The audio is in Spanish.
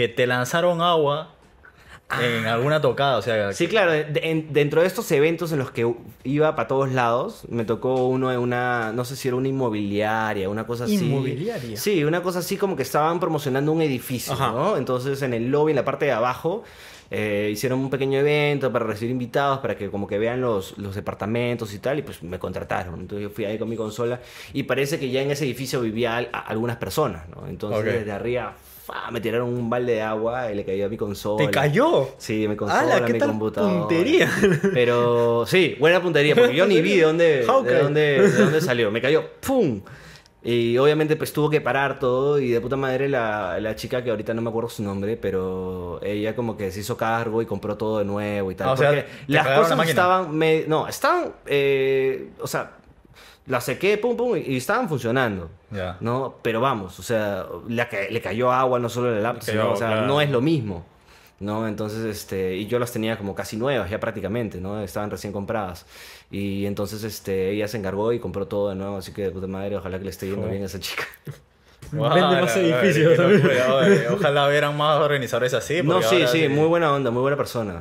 que te lanzaron agua en alguna tocada, o sea... Sí, claro, de- en- dentro de estos eventos en los que iba para todos lados, me tocó uno en una, no sé si era una inmobiliaria, una cosa así. ¿Inmobiliaria? Sí, una cosa así como que estaban promocionando un edificio, Ajá. ¿no? Entonces en el lobby, en la parte de abajo, eh, hicieron un pequeño evento para recibir invitados, para que como que vean los, los departamentos y tal, y pues me contrataron. Entonces yo fui ahí con mi consola y parece que ya en ese edificio vivía al- algunas personas, ¿no? Entonces desde arriba, me tiraron un balde de agua y le cayó a mi consola. ¿Te cayó? Sí, mi consola, ¡Hala, qué mi tal computadora. puntería! Pero sí, buena puntería, porque yo ni vi de dónde, de dónde, de dónde salió. Me cayó, ¡pum! Y obviamente pues tuvo que parar todo y de puta madre la, la chica que ahorita no me acuerdo su nombre, pero ella como que se hizo cargo y compró todo de nuevo y tal. Ah, o sea, porque las la cosas estaban... me- no, estaban... eh, o sea, las sequé, pum, pum, y, estaban funcionando. Ya. ¿no? Pero vamos, o sea, le, ca- le cayó agua no solo en el laptop, sino, o sea, claro. no es lo mismo, ¿no? Entonces, este, y yo las tenía como casi nuevas ya prácticamente, ¿no? Estaban recién compradas. Y entonces, este, ella se encargó y compró todo de nuevo, así que de puta madre, ojalá que le esté yendo bien a esa chica. Guau, Vende más edificios. Ojalá hubieran más organizadores así. No, sí, sí, muy buena onda, muy buena persona.